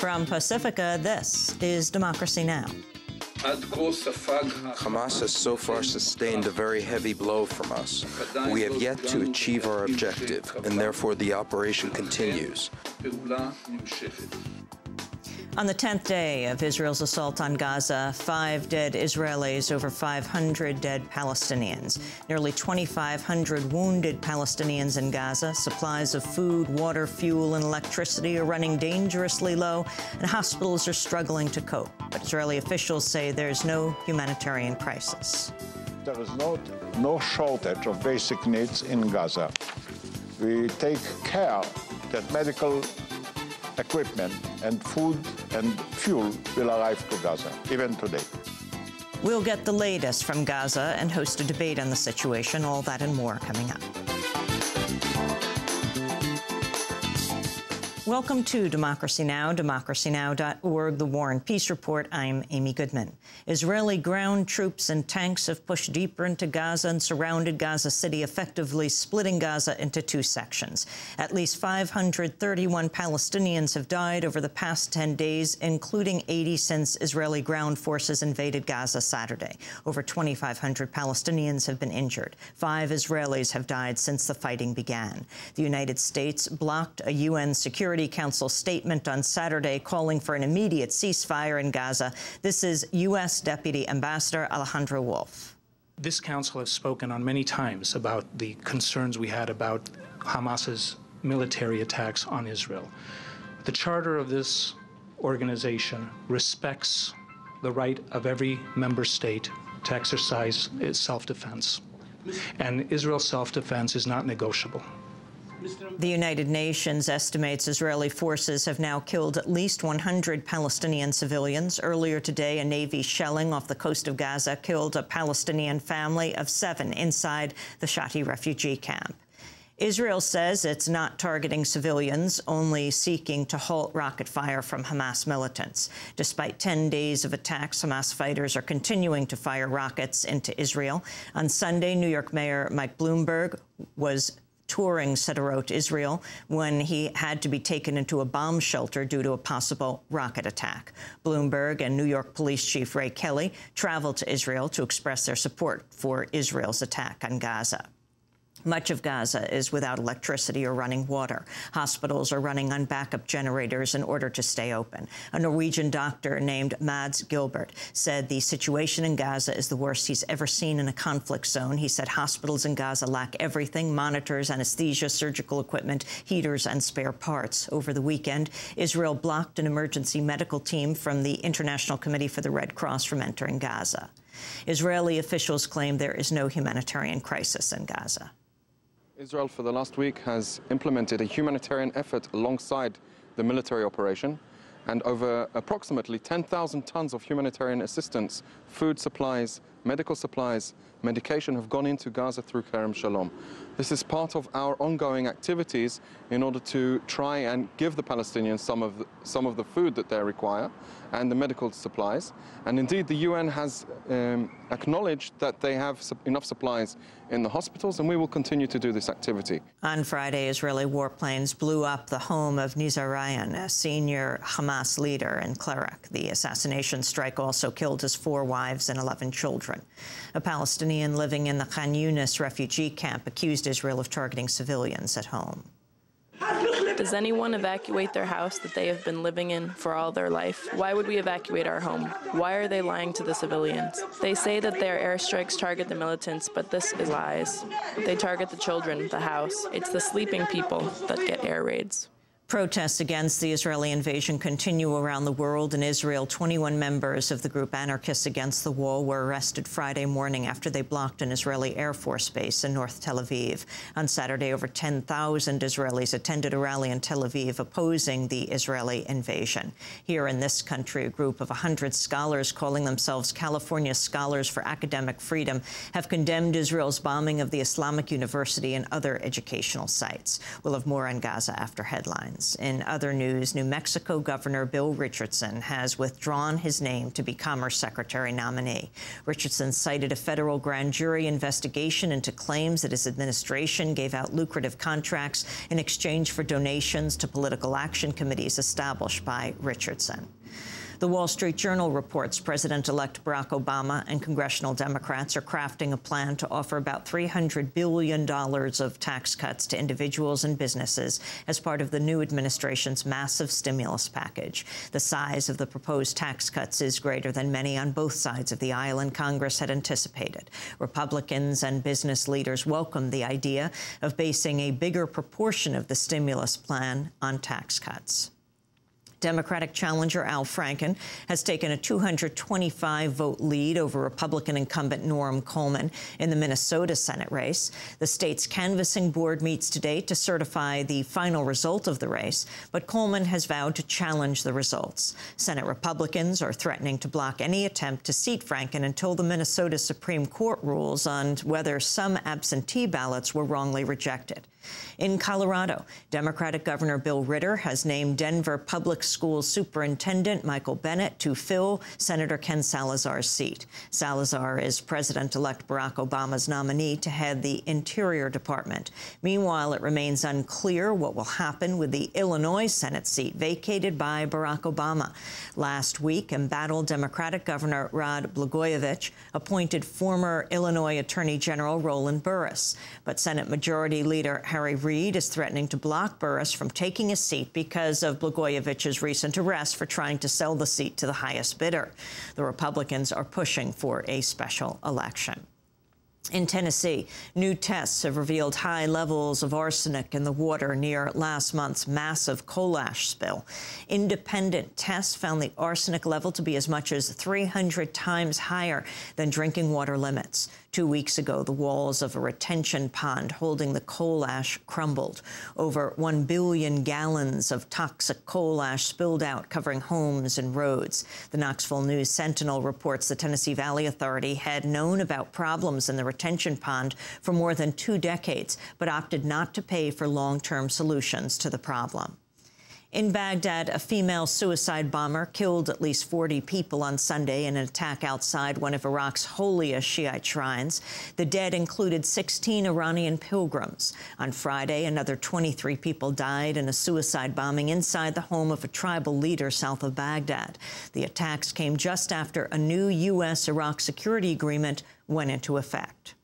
From Pacifica, this is Democracy Now! Hamas has so far sustained a very heavy blow from us. We have yet to achieve our objective, and therefore the operation continues. On the 10th day of Israel's assault on Gaza, five dead Israelis, over 500 dead Palestinians, nearly 2,500 wounded Palestinians in Gaza. Supplies of food, water, fuel, and electricity are running dangerously low, and hospitals are struggling to cope. But Israeli officials say there's no humanitarian crisis. There is no, no shortage of basic needs in Gaza. We take care that medical equipment and food and fuel will arrive to Gaza, even today. We'll get the latest from Gaza and host a debate on the situation. All that and more coming up. Welcome to Democracy Now!, democracynow.org, The War and Peace Report. I'm Amy Goodman. Israeli ground troops and tanks have pushed deeper into Gaza and surrounded Gaza City, effectively splitting Gaza into two sections. At least 531 Palestinians have died over the past 10 days, including 80 since Israeli ground forces invaded Gaza Saturday. Over 2,500 Palestinians have been injured. Five Israelis have died since the fighting began. The United States blocked a UN Security Security Council statement on Saturday calling for an immediate ceasefire in Gaza. This is U.S. Deputy Ambassador Alejandro Wolff. This council has spoken on many times about the concerns we had about Hamas's military attacks on Israel. The charter of this organization respects the right of every member state to exercise its self-defense. And Israel's self-defense is not negotiable. The United Nations estimates Israeli forces have now killed at least 100 Palestinian civilians. Earlier today, a Navy shelling off the coast of Gaza killed a Palestinian family of seven inside the Shati refugee camp. Israel says it's not targeting civilians, only seeking to halt rocket fire from Hamas militants. Despite 10 days of attacks, Hamas fighters are continuing to fire rockets into Israel. On Sunday, New York Mayor Mike Bloomberg was touring Sderot, Israel, when he had to be taken into a bomb shelter due to a possible rocket attack. Bloomberg and New York Police Chief Ray Kelly traveled to Israel to express their support for Israel's attack on Gaza. Much of Gaza is without electricity or running water. Hospitals are running on backup generators in order to stay open. A Norwegian doctor named Mads Gilbert said the situation in Gaza is the worst he's ever seen in a conflict zone. He said hospitals in Gaza lack everything, monitors, anesthesia, surgical equipment, heaters, and spare parts. Over the weekend, Israel blocked an emergency medical team from the International Committee for the Red Cross from entering Gaza. Israeli officials claim there is no humanitarian crisis in Gaza. Israel for the last week has implemented a humanitarian effort alongside the military operation and over approximately 10,000 tons of humanitarian assistance, food supplies, medical supplies, medication have gone into Gaza through Kerem Shalom. This is part of our ongoing activities in order to try and give the Palestinians some of the, some of the food that they require and the medical supplies. And indeed, the UN has um, acknowledged that they have enough supplies in the hospitals, and we will continue to do this activity. On Friday, Israeli warplanes blew up the home of Nizar Rayan, a senior Hamas leader and cleric. The assassination strike also killed his four wives and 11 children. A Palestinian living in the Khan Yunis refugee camp accused Israel of targeting civilians at home. Does anyone evacuate their house that they have been living in for all their life? Why would we evacuate our home? Why are they lying to the civilians? They say that their airstrikes target the militants, but this is lies. They target the children, the house. It's the sleeping people that get air raids. Protests against the Israeli invasion continue around the world. In Israel, 21 members of the group Anarchists Against the Wall were arrested Friday morning after they blocked an Israeli Air Force base in North Tel Aviv. On Saturday, over 10,000 Israelis attended a rally in Tel Aviv opposing the Israeli invasion. Here in this country, a group of 100 scholars calling themselves California Scholars for Academic Freedom have condemned Israel's bombing of the Islamic University and other educational sites. We'll have more on Gaza after headlines. In other news, New Mexico Governor Bill Richardson has withdrawn his name to be Commerce Secretary nominee. Richardson cited a federal grand jury investigation into claims that his administration gave out lucrative contracts in exchange for donations to political action committees established by Richardson. The Wall Street Journal reports President-elect Barack Obama and congressional Democrats are crafting a plan to offer about $300 billion of tax cuts to individuals and businesses as part of the new administration's massive stimulus package. The size of the proposed tax cuts is greater than many on both sides of the aisle, and Congress had anticipated. Republicans and business leaders welcomed the idea of basing a bigger proportion of the stimulus plan on tax cuts. Democratic challenger Al Franken has taken a 225-vote lead over Republican incumbent Norm Coleman in the Minnesota Senate race. The state's canvassing board meets today to certify the final result of the race, but Coleman has vowed to challenge the results. Senate Republicans are threatening to block any attempt to seat Franken until the Minnesota Supreme Court rules on whether some absentee ballots were wrongly rejected. In Colorado, Democratic Governor Bill Ritter has named Denver Public Schools Superintendent Michael Bennet to fill Senator Ken Salazar's seat. Salazar is President-elect Barack Obama's nominee to head the Interior Department. Meanwhile, it remains unclear what will happen with the Illinois Senate seat vacated by Barack Obama. Last week, embattled Democratic Governor Rod Blagojevich appointed former Illinois Attorney General Roland Burris. But Senate Majority Leader Harry Reid is threatening to block Burris from taking his seat because of Blagojevich's recent arrest for trying to sell the seat to the highest bidder. The Republicans are pushing for a special election. In Tennessee, new tests have revealed high levels of arsenic in the water near last month's massive coal ash spill. Independent tests found the arsenic level to be as much as 300 times higher than drinking water limits. Two weeks ago, the walls of a retention pond holding the coal ash crumbled. Over 1 billion gallons of toxic coal ash spilled out, covering homes and roads. The Knoxville News Sentinel reports the Tennessee Valley Authority had known about problems in the retention pond for more than two decades, but opted not to pay for long-term solutions to the problem. In Baghdad, a female suicide bomber killed at least 40 people on Sunday in an attack outside one of Iraq's holiest Shiite shrines. The dead included 16 Iranian pilgrims. On Friday, another 23 people died in a suicide bombing inside the home of a tribal leader south of Baghdad. The attacks came just after a new U.S.-Iraq security agreement went into effect.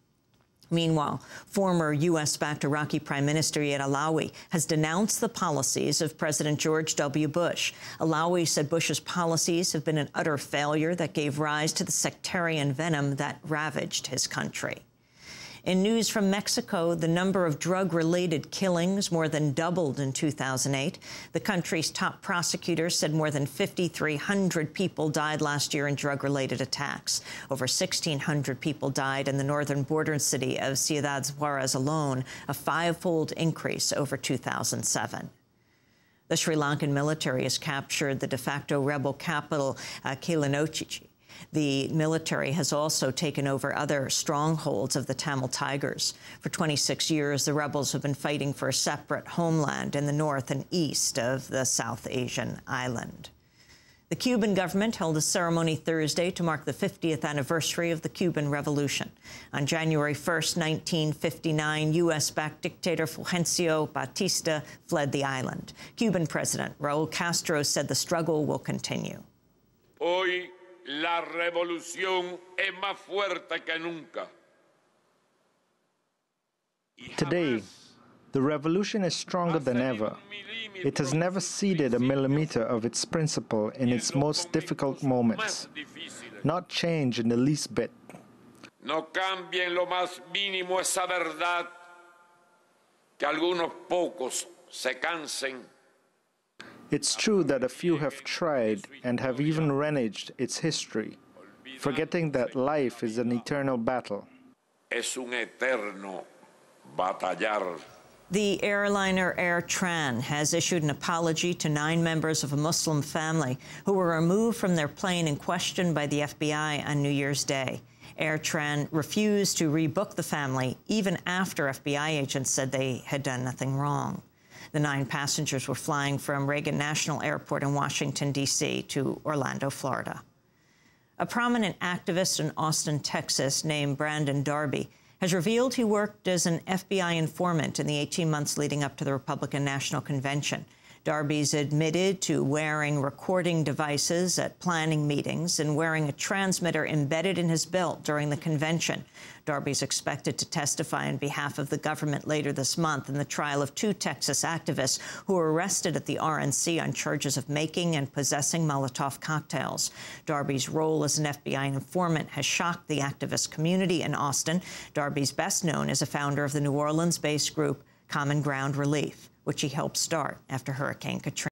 Meanwhile, former U.S.-backed Iraqi Prime Minister Iyad Allawi has denounced the policies of President George W. Bush. Allawi said Bush's policies have been an utter failure that gave rise to the sectarian venom that ravaged his country. In news from Mexico, the number of drug-related killings more than doubled in 2008. The country's top prosecutor said more than 5,300 people died last year in drug-related attacks. Over 1,600 people died in the northern border city of Ciudad Juarez alone, a five-fold increase over 2007. The Sri Lankan military has captured the de facto rebel capital, uh, Kilinochchi. The military has also taken over other strongholds of the Tamil Tigers. For 26 years, the rebels have been fighting for a separate homeland in the north and east of the South Asian island. The Cuban government held a ceremony Thursday to mark the 50th anniversary of the Cuban Revolution. On January 1, 1959, U.S.-backed dictator Fulgencio Batista fled the island. Cuban President Raul Castro said the struggle will continue. Hoy la revolución es más fuerte que nunca. Today, the revolution is stronger than ever. It has never ceded a millimeter of its principle in its most difficult moments. Not change in the least bit. No cambien lo más mínimo esa verdad que algunos pocos se cansen it's true that a few have tried and have even reneged its history, forgetting that life is an eternal battle. Es un eterno batallar. The airliner AirTran has issued an apology to nine members of a Muslim family who were removed from their plane and questioned by the FBI on New Year's Day. AirTran refused to rebook the family even after FBI agents said they had done nothing wrong. The nine passengers were flying from Reagan National Airport in Washington, D.C. to Orlando, Florida. A prominent activist in Austin, Texas, named Brandon Darby, has revealed he worked as an FBI informant in the 18 months leading up to the Republican National Convention. Darby's admitted to wearing recording devices at planning meetings and wearing a transmitter embedded in his belt during the convention. Darby's expected to testify on behalf of the government later this month in the trial of two Texas activists who were arrested at the RNC on charges of making and possessing Molotov cocktails. Darby's role as an FBI informant has shocked the activist community in Austin. Darby's best known as a founder of the New Orleans-based group Common Ground Relief which he helped start after Hurricane Katrina.